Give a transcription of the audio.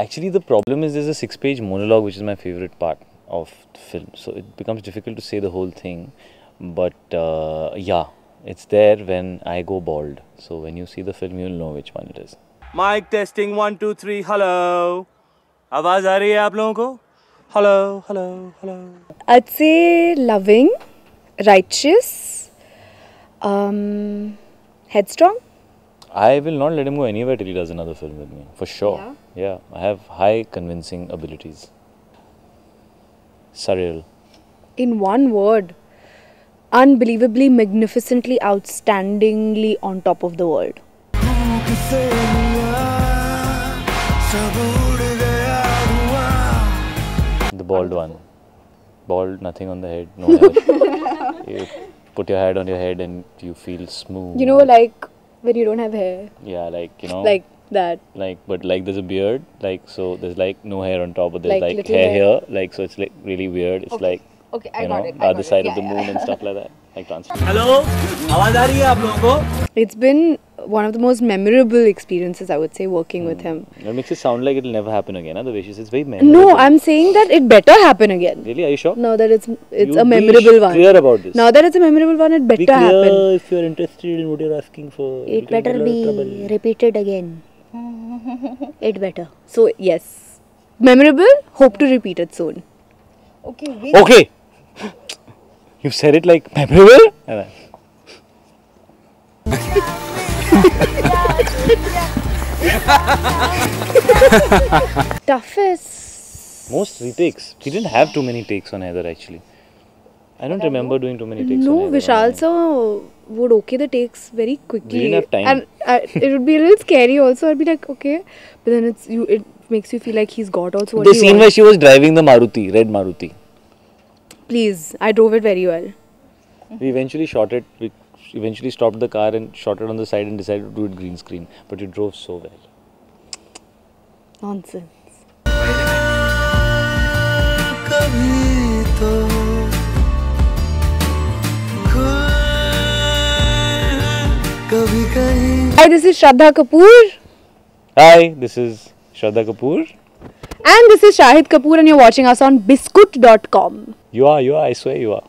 Actually, the problem is there's a six page monologue, which is my favorite part of the film. So it becomes difficult to say the whole thing. But uh, yeah, it's there when I go bald. So when you see the film, you'll know which one it is. Mic testing one two three hello आवाज आ रही है आप लोगों को hello hello hello I'd say loving, righteous, um, headstrong. I will not let him go anywhere till he does another film with me, for sure. Yeah? Yeah, I have high convincing abilities. Surreal. In one word, unbelievably, magnificently, outstandingly on top of the world. The bald one. Bald, nothing on the head, no hair. you put your head on your head and you feel smooth. You know, like when you don't have hair, Yeah, like, you know. like that. like but like there's a beard like so there's like no hair on top but there's Like like, hair, hair. here like so it's like really weird it's like Okay, I you got know it. the I other got side it. of the Yeah, moon yeah. and stuff like that like transfer hello आवाज आ रही है आप लोगों को It's been one of the most memorable experiences, I would say, working with him. that makes it sound like it'll never happen again huh? the way she says it's very memorable No, I'm saying that it better happen again. really are you sure Now that it's it's You a be memorable one. clear about this Now that it's a memorable one, it be better clear happen. if you're interested in what you're asking for It You can better get a lot of be trouble. repeated again. it better. So yes, memorable. Hope to repeat it soon. Okay, wait. okay you said it like memorable And I- Toughest. most retakes he didn't have too many takes on Haider actually I don't remember doing too many takes No, on Vishal honestly. sir would okay the takes very quickly. We didn't have time. And uh, it would be a little scary also. I'd be like, okay, but then it's you. It makes you feel like he's got also what the he scene where she was driving the Maruti red Maruti Please, I drove it very well. We eventually shot it. We eventually stopped the car and shot it on the side and decided to do it green screen. But it drove so well. Nonsense. Hi, this is Shraddha Kapoor. Hi, this is Shraddha Kapoor. And this is Shahid Kapoor, and you're watching us on biscoot.com. You are, you are, I swear you are.